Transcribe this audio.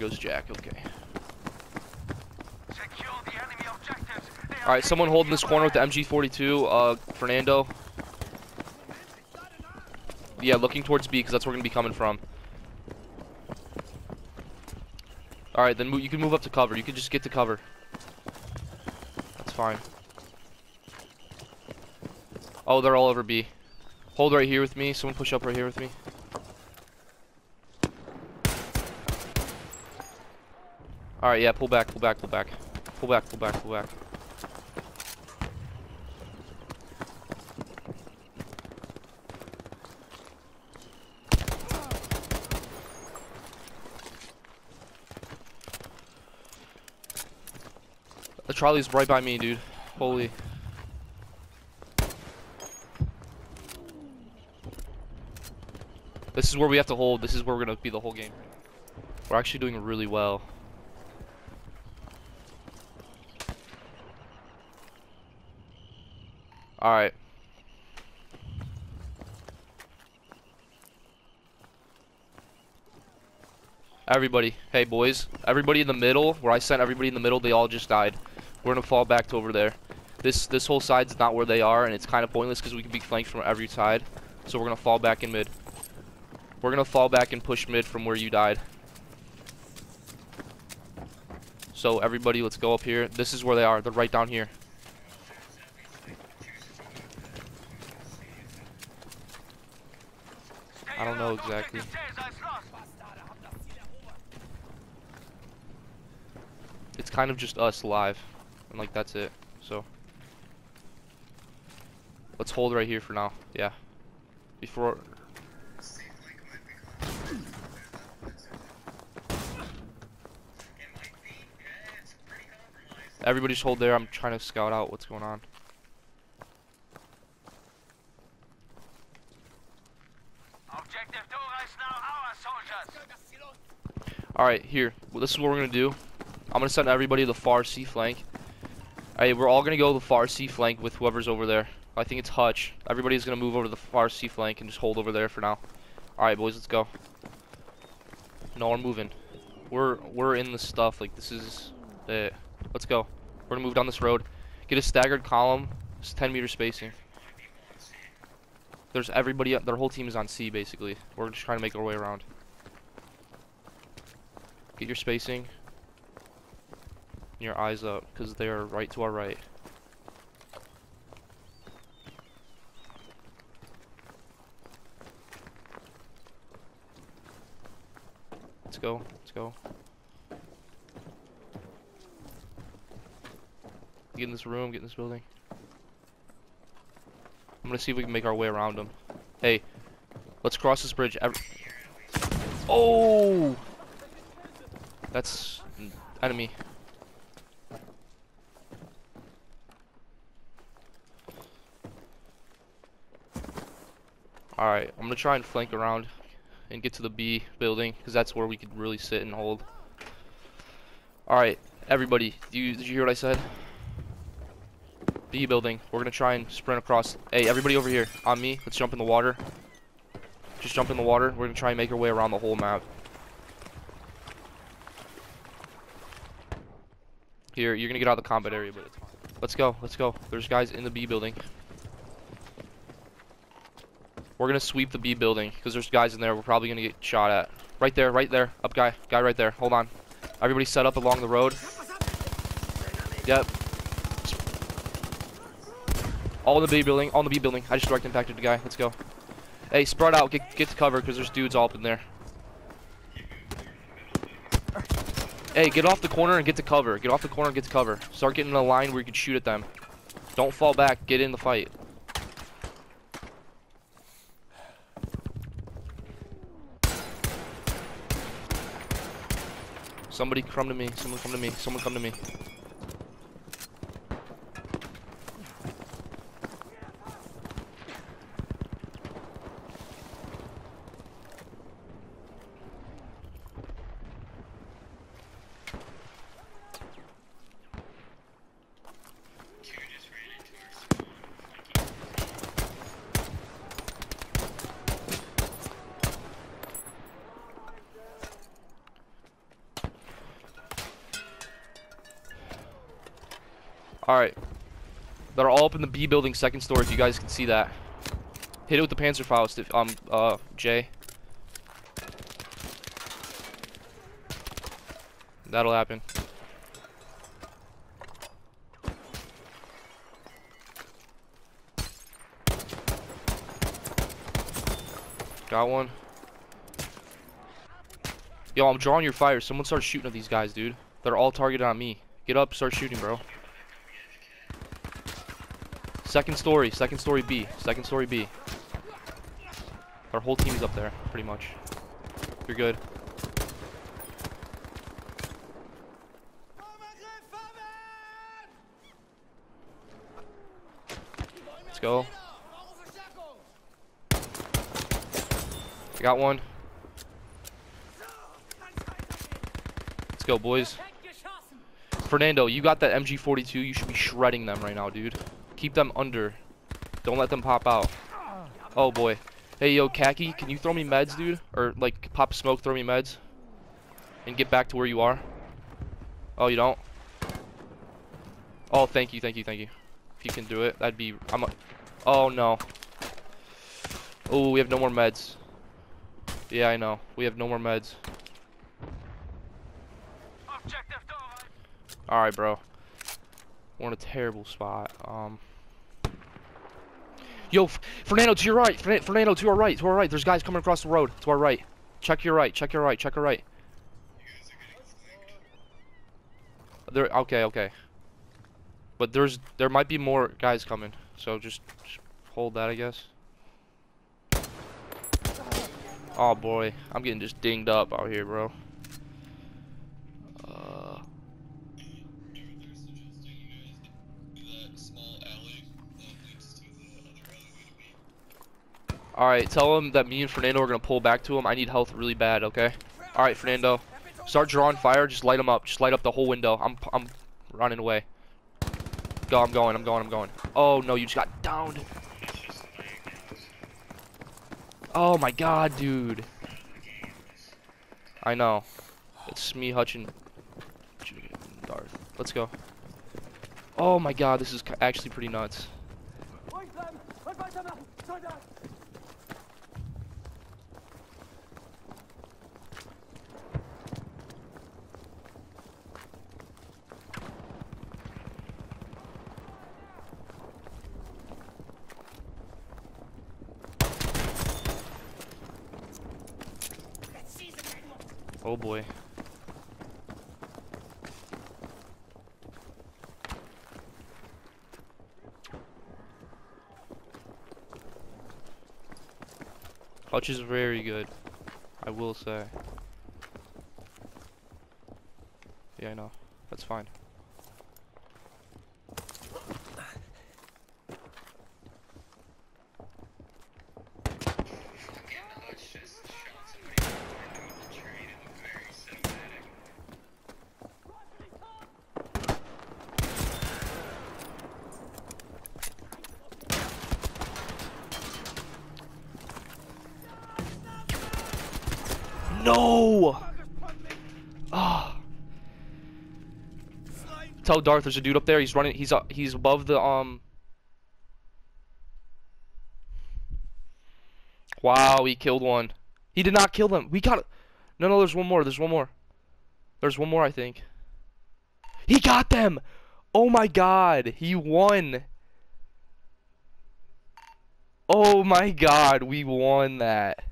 goes Jack. Okay. Secure the enemy objectives. They are All right, someone holding this corner with the. MG42. Uh, Fernando. Yeah, looking towards B because that's where we're gonna be coming from. All right, then you can move up to cover. You can just get to cover. That's fine. Oh, they're all over B. Hold right here with me. Someone push up right here with me. All right, yeah, pull back, pull back, pull back, pull back, pull back, pull back. The trolley's right by me, dude. Holy. This is where we have to hold. This is where we're gonna be the whole game. We're actually doing really well. Alright. Everybody, hey boys, everybody in the middle, where I sent everybody in the middle, they all just died. We're gonna fall back to over there. This this whole side's not where they are, and it's kind of pointless because we can be flanked from every side. So we're gonna fall back in mid. We're gonna fall back and push mid from where you died. So everybody, let's go up here. This is where they are. They're right down here. Know exactly. It's kind of just us live, and like that's it. So let's hold right here for now. Yeah. Before everybody just hold there. I'm trying to scout out what's going on. Objective Dora is now our soldiers. All right, here. Well, this is what we're gonna do. I'm gonna send everybody to the far C flank. Alright, we're all gonna go to the far C flank with whoever's over there. I think it's Hutch. Everybody's gonna move over to the far C flank and just hold over there for now. Alright, boys, let's go. No, we're moving. We're we're in the stuff. Like this is it. Let's go. We're gonna move down this road. Get a staggered column. It's 10 meter spacing. There's everybody. Their whole team is on C basically. We're just trying to make our way around. Get your spacing. Your eyes up, because they are right to our right. Let's go, let's go. Get in this room, get in this building. I'm gonna see if we can make our way around them. Hey, let's cross this bridge. Ev oh! That's enemy. Alright, I'm gonna try and flank around and get to the B building because that's where we could really sit and hold. Alright, everybody, you, did you hear what I said? B building. We're gonna try and sprint across. Hey, everybody over here, on me. Let's jump in the water. Just jump in the water. We're gonna try and make our way around the whole map. Here, you're gonna get out of the combat area, but it's fine. Let's go, let's go. There's guys in the B building. We're gonna sweep the B building because there's guys in there. We're probably gonna get shot at. Right there, right there. Up, guy, guy, right there. Hold on. Everybody set up along the road. Yep. All in the B building. All in the B building. I just direct impacted the guy. Let's go. Hey, spread out. Get get to cover because there's dudes all up in there. Hey, get off the corner and get to cover. Get off the corner and get to cover. Start getting in a line where you can shoot at them. Don't fall back. Get in the fight. Somebody come to me. Someone come to me. Someone come to me. Alright. They're all up in the B building, second story, if you guys can see that. Hit it with the Panzerfaust, if, um, uh, Jay. That'll happen. Got one. Yo, I'm drawing your fire. Someone start shooting at these guys, dude. They're all targeted on me. Get up, start shooting, bro. Second story, second story B, second story B. Our whole team's up there, pretty much. You're good. Let's go. I got one. Let's go, boys. Fernando, you got that MG42. You should be shredding them right now, dude. Keep them under. Don't let them pop out. Oh, boy. Hey, yo, Khaki, can you throw me meds, dude? Or, like, pop smoke, throw me meds? And get back to where you are? Oh, you don't? Oh, thank you, thank you, thank you. If you can do it, that'd be... I'm a, Oh, no. Oh, we have no more meds. Yeah, I know. We have no more meds. Alright, bro. We're in a terrible spot. Um. Yo, Fernando, to your right. Fernando, to our right. To our right. There's guys coming across the road. To our right. Check your right. Check your right. Check your right. There. Okay. Okay. But there's there might be more guys coming. So just, just hold that, I guess. Oh boy, I'm getting just dinged up out here, bro. Alright, tell him that me and Fernando are gonna pull back to him. I need health really bad, okay? Alright, Fernando. Start drawing fire, just light them up. Just light up the whole window. I'm I'm running away. Go, I'm going, I'm going, I'm going. Oh no, you just got downed. Oh my god, dude. I know. It's me, Hutchin. Darth. Let's go. Oh my god, this is actually pretty nuts. Oh boy. Hutch is very good. I will say. Yeah, I know. That's fine. No! Ah. Tell Darth there's a dude up there. He's running. He's uh, he's above the um. Wow, he killed one. He did not kill them. We got. No, no. There's one more. There's one more. There's one more. I think. He got them. Oh my God. He won. Oh my God. We won that.